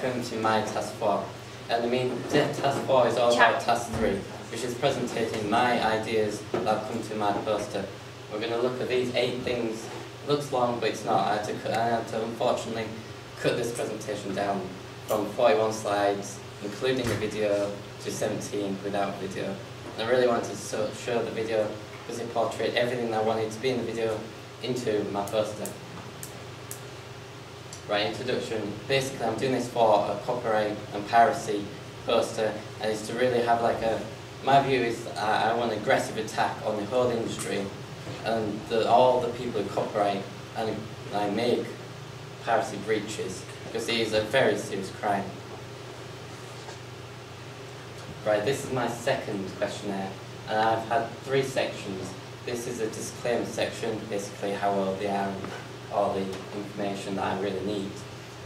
welcome to my task four. And I mean, task four is all about task three, which is presenting my ideas that come to my poster. We're going to look at these eight things. It looks long, but it's not. I had to, cut, I had to unfortunately cut this presentation down from 41 slides, including the video, to 17 without video. And I really wanted to show the video because it portrayed everything I wanted to be in the video into my poster. Right, introduction. Basically, I'm doing this for a copyright and piracy poster, and it's to really have like a. My view is I, I want an aggressive attack on the whole industry, and the, all the people who copyright and I make piracy breaches, because it is a very serious crime. Right, this is my second questionnaire, and I've had three sections. This is a disclaimer section, basically how old they are all the information that I really need.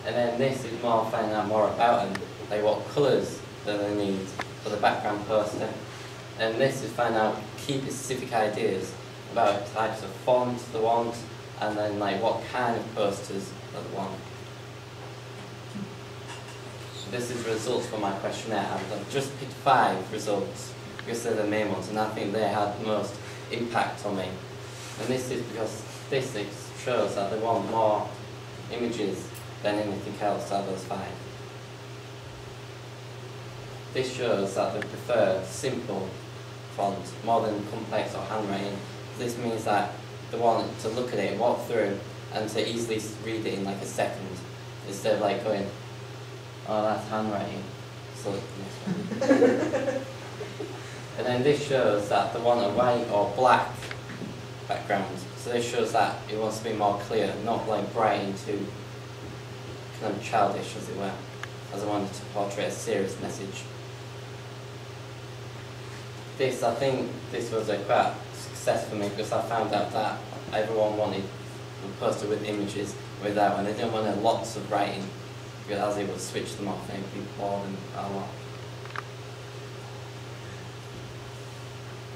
And then this is more finding out more about them, like what colours that they need for the background poster. And this is finding out key specific ideas about types of fonts they want, and then like what kind of posters they want. So This is results from my questionnaire. I've just picked five results because they're the main ones, and I think they had the most impact on me. And this is because this shows that they want more images than anything else out of those five. This shows that they prefer simple fonts more than complex or handwriting. This means that they want to look at it, walk through, and to easily read it in like a second, instead of like going, oh that's handwriting. So, and then this shows that they want a white or black background. So this shows that it wants to be more clear, not like bright and too kind of childish as it were, as I wanted to portray a serious message. This, I think this was a quite success for me because I found out that everyone wanted a poster with images without, and they didn't want lots of writing because I was able to switch them off and it'd be boring a lot.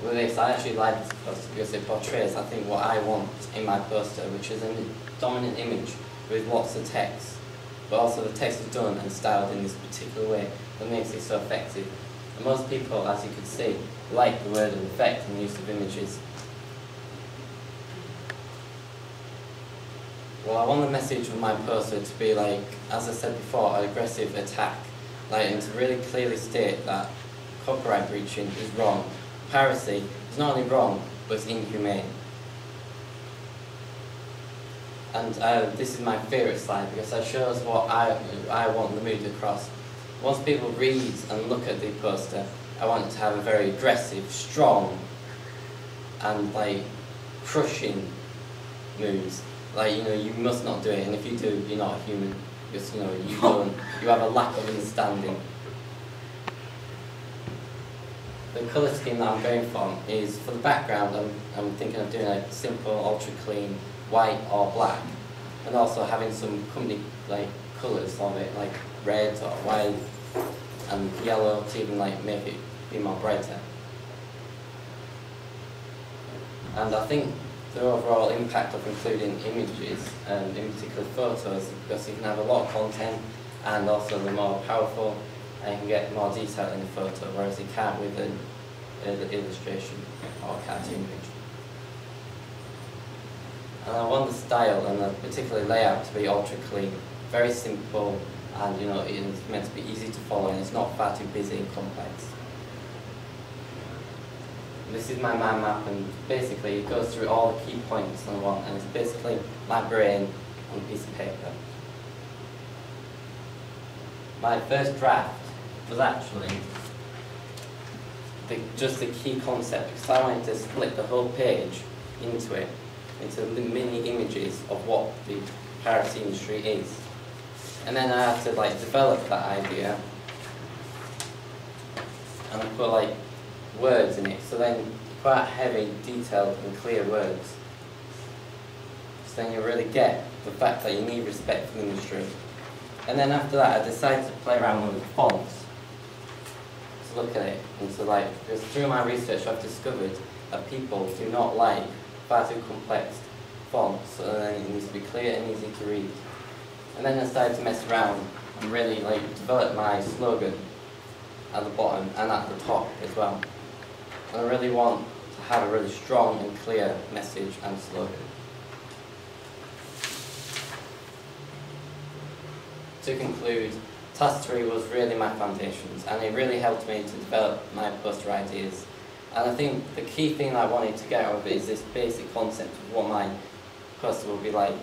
With this, I actually like this poster because it portrays, I think, what I want in my poster, which is a dominant image with lots of text, but also the text is done and styled in this particular way that makes it so effective. And most people, as you can see, like the word of effect and the use of images. Well, I want the message of my poster to be like, as I said before, an aggressive attack, like, and to really clearly state that copyright breaching is wrong piracy is not only wrong, but it's inhumane. And uh, this is my favourite slide because it shows what I, I want the mood across. Once people read and look at the poster, I want it to have a very aggressive, strong, and like crushing moods. Like, you know, you must not do it, and if you do, you're not a human. Because, you know, you don't, you have a lack of understanding. The colour scheme that I'm going for is, for the background, I'm, I'm thinking of doing a simple, ultra clean, white or black, and also having some company like colours of it, like red or white and yellow to even like make it be more brighter. And I think the overall impact of including images, and in particular photos, because you can have a lot of content and also the more powerful and can get more detail in the photo, whereas you can't with an uh, illustration or cartoon picture. And I want the style and the particular layout to be ultra clean, very simple, and you know it's meant to be easy to follow and it's not far too busy and complex. This is my mind map and basically it goes through all the key points I want and it's basically my brain on a piece of paper. My first draft was actually the, just the key concept because I wanted to split the whole page into it, into mini images of what the piracy industry is. And then I had to like develop that idea and I put like words in it, so then quite heavy, detailed and clear words. So then you really get the fact that you need respect for the industry. And then after that I decided to play around with fonts look at it and to like, because through my research I've discovered that people do not like far too complex fonts, then it needs to be clear and easy to read. And then I started to mess around and really like develop my slogan at the bottom and at the top as well. And I really want to have a really strong and clear message and slogan. To conclude, 3 was really my foundations and it really helped me to develop my poster ideas. And I think the key thing I wanted to get out of it is this basic concept of what my poster will be like.